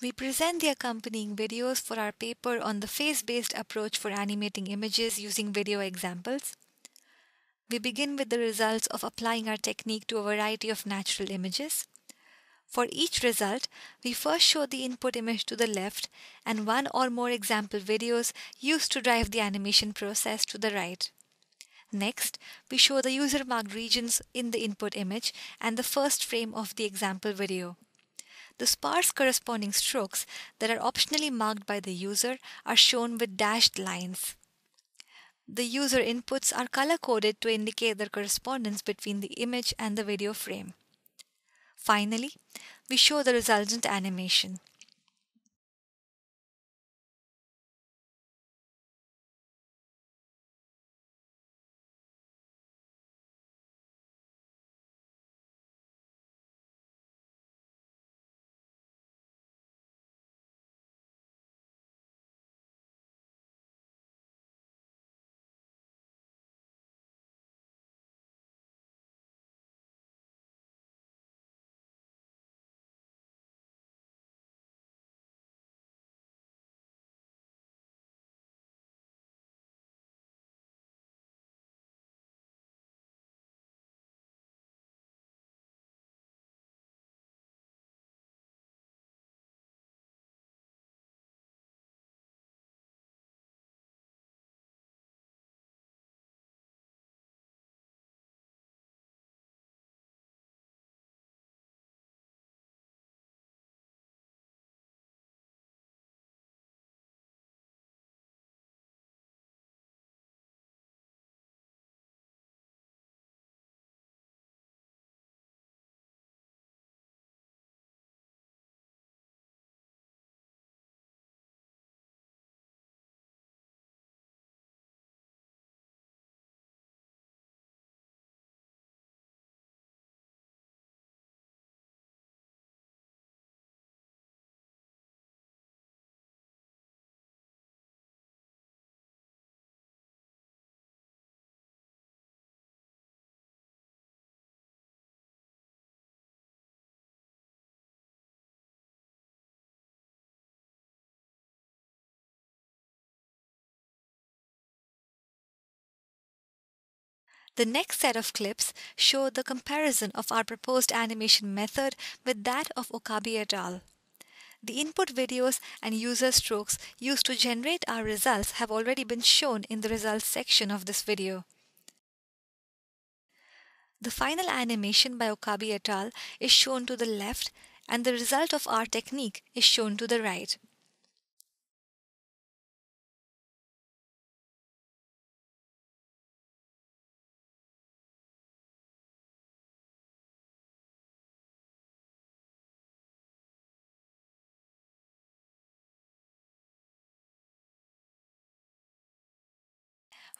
We present the accompanying videos for our paper on the phase-based approach for animating images using video examples. We begin with the results of applying our technique to a variety of natural images. For each result, we first show the input image to the left and one or more example videos used to drive the animation process to the right. Next, we show the user marked regions in the input image and the first frame of the example video. The sparse corresponding strokes that are optionally marked by the user are shown with dashed lines. The user inputs are color coded to indicate their correspondence between the image and the video frame. Finally, we show the resultant animation. The next set of clips show the comparison of our proposed animation method with that of Okabe et al. The input videos and user strokes used to generate our results have already been shown in the results section of this video. The final animation by Okabe et al. is shown to the left and the result of our technique is shown to the right.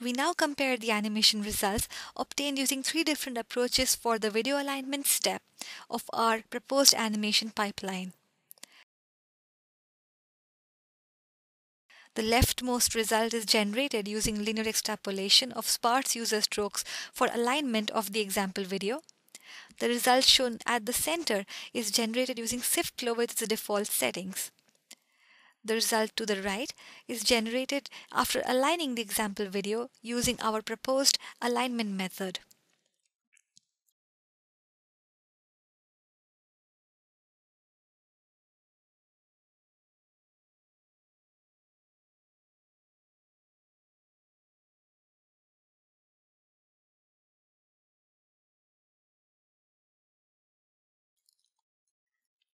We now compare the animation results obtained using three different approaches for the video alignment step of our proposed animation pipeline. The leftmost result is generated using linear extrapolation of sparse user strokes for alignment of the example video. The result shown at the center is generated using SIFT Flow with its default settings. The result to the right is generated after aligning the example video using our proposed alignment method.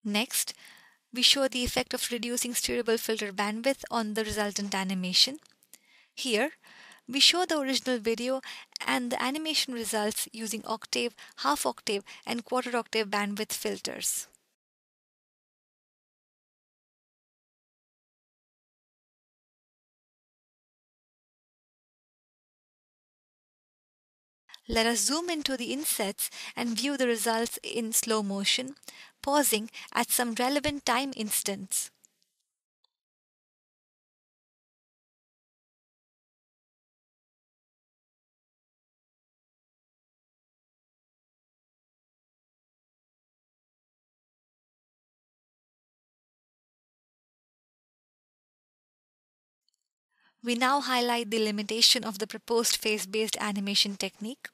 Next, we show the effect of reducing steerable filter bandwidth on the resultant animation. Here, we show the original video and the animation results using octave, half octave, and quarter octave bandwidth filters. Let us zoom into the insets and view the results in slow motion, pausing at some relevant time instance. We now highlight the limitation of the proposed phase-based animation technique.